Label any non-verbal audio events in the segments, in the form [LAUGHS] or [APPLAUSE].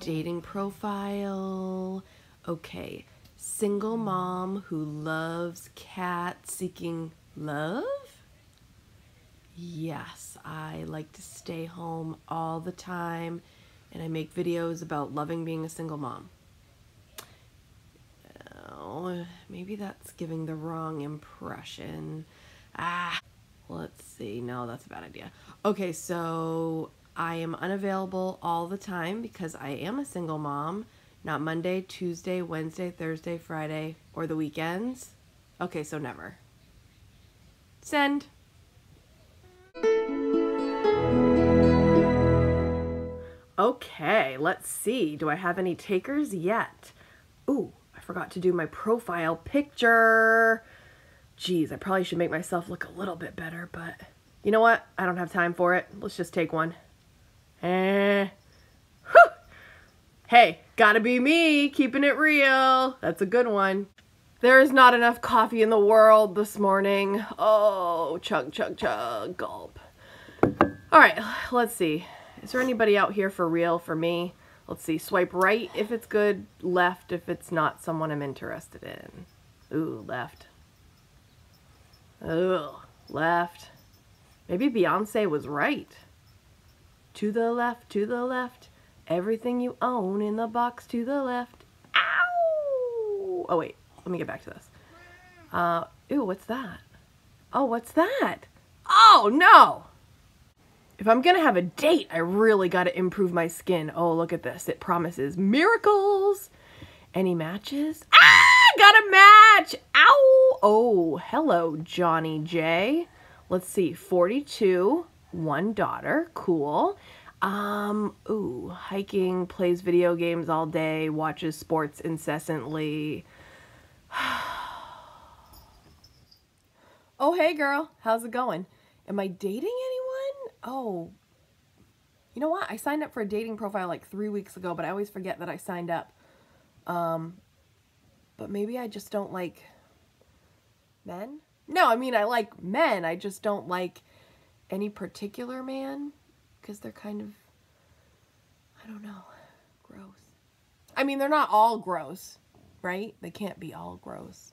dating profile. Okay, single mom who loves cat seeking love. Yes, I like to stay home all the time and I make videos about loving being a single mom. Oh, maybe that's giving the wrong impression. Ah, let's see. No, that's a bad idea. Okay, so I am unavailable all the time because I am a single mom. Not Monday, Tuesday, Wednesday, Thursday, Friday, or the weekends. Okay, so never. Send. Okay, let's see. Do I have any takers yet? Ooh, I forgot to do my profile picture. Geez, I probably should make myself look a little bit better, but you know what? I don't have time for it. Let's just take one. Eh. Hey, gotta be me, keeping it real. That's a good one. There is not enough coffee in the world this morning. Oh, chug, chug, chug, gulp. All right, let's see. Is there anybody out here for real for me? Let's see. Swipe right if it's good, left if it's not someone I'm interested in. Ooh, left. Ugh, left. Maybe Beyonce was right. To the left, to the left. Everything you own in the box to the left. Ow! Oh, wait. Let me get back to this. Uh, what's that? Oh, what's that? Oh, no! If I'm gonna have a date, I really gotta improve my skin. Oh, look at this. It promises miracles. Any matches? Ah, got a match! Ow! Oh, hello, Johnny J. Let's see, 42, one daughter, cool. Um, ooh, hiking, plays video games all day, watches sports incessantly. [SIGHS] oh, hey girl, how's it going? Am I dating anyone? Oh, you know what? I signed up for a dating profile like three weeks ago, but I always forget that I signed up. Um, but maybe I just don't like men? No, I mean, I like men. I just don't like any particular man because they're kind of, I don't know, gross. I mean, they're not all gross, right? They can't be all gross.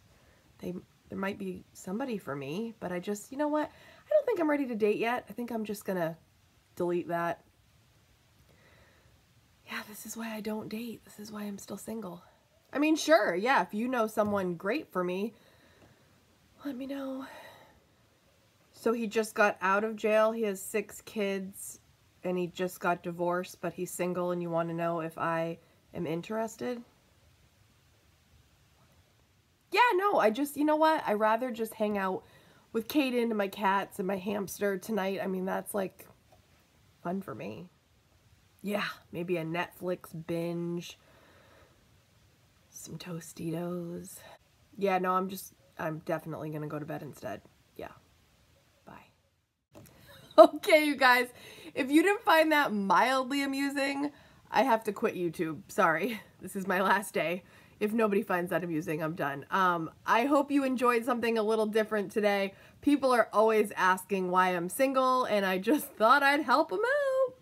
They there might be somebody for me, but I just, you know what? I don't think I'm ready to date yet. I think I'm just going to delete that. Yeah, this is why I don't date. This is why I'm still single. I mean, sure, yeah, if you know someone great for me, let me know. So he just got out of jail. He has six kids and he just got divorced, but he's single and you want to know if I am interested? Yeah, no, I just, you know what? I rather just hang out with Kaden and my cats and my hamster tonight. I mean, that's like fun for me. Yeah, maybe a Netflix binge, some Tostitos. Yeah, no, I'm just, I'm definitely going to go to bed instead. Yeah. [LAUGHS] Okay, you guys, if you didn't find that mildly amusing, I have to quit YouTube. Sorry. [LAUGHS] This is my last day. If nobody finds that amusing, I'm done. Um, I hope you enjoyed something a little different today. People are always asking why I'm single, and I just [LAUGHS] thought I'd help them out.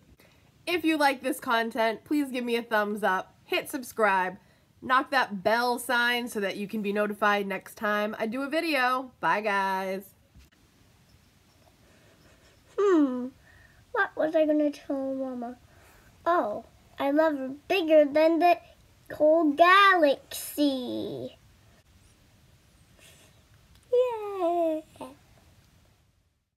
If you like this content, please give me a thumbs up, hit subscribe, knock that bell sign so that you can be notified next time I do a video. Bye, guys. I going to tell Mama? Oh, I love her bigger than the whole galaxy. Yay!